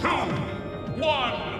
two, one,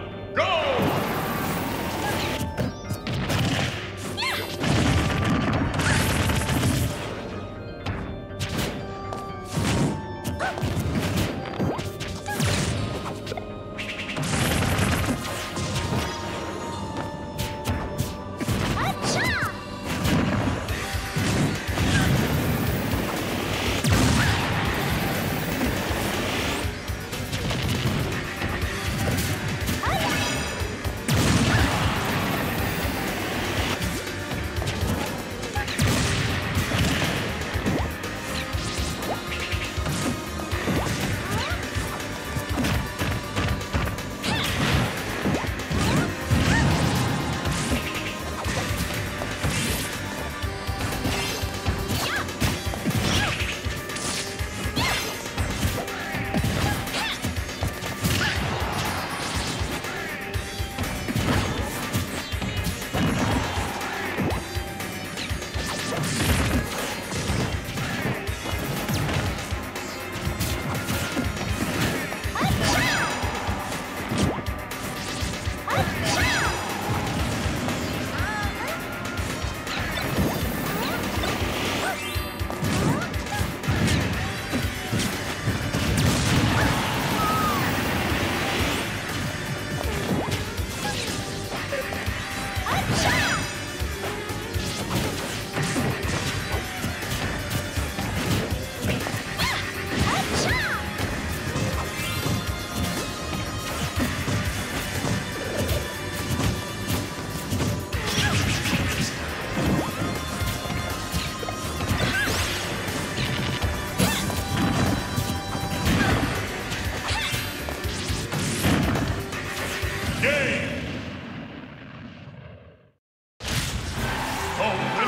Game! Home